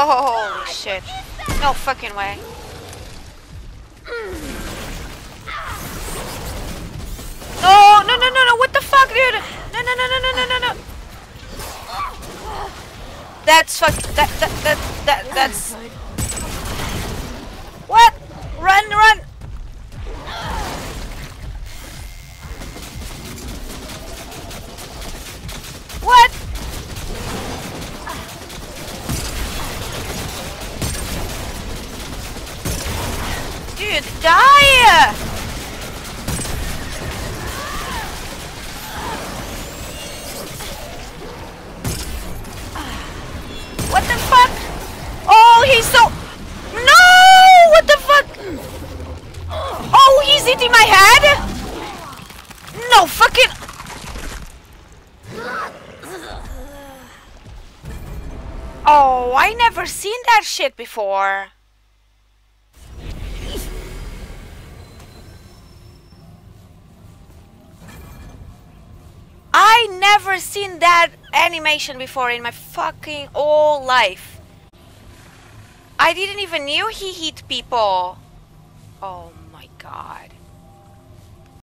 Holy shit. No fucking way. No, no, no, no, no, what the fuck, dude? No, no, no, no, no, no, no, no. That's fuck, that, that, that, that, that's... Dude, die! What the fuck? Oh, he's so... No! What the fuck? Oh, he's hitting my head? No fucking... Oh, I never seen that shit before. Never seen that animation before in my fucking whole life. I didn't even knew he hit people. Oh my god.